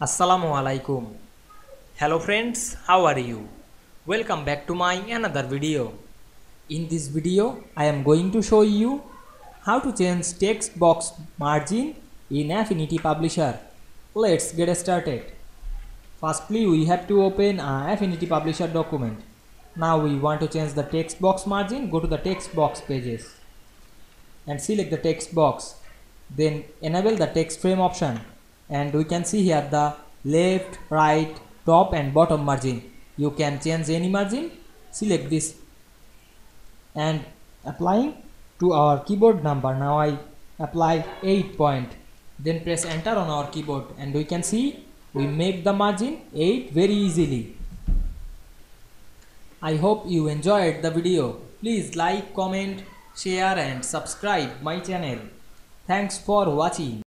Assalamu alaikum. Hello friends, how are you? Welcome back to my another video. In this video, I am going to show you how to change text box margin in Affinity Publisher. Let's get started. Firstly, we have to open a Affinity Publisher document. Now we want to change the text box margin. Go to the text box pages and select the text box. Then enable the text frame option and we can see here the left, right, top and bottom margin. You can change any margin. Select this and applying to our keyboard number. Now I apply 8 point. Then press enter on our keyboard and we can see we make the margin 8 very easily. I hope you enjoyed the video. Please like, comment, share and subscribe my channel. Thanks for watching.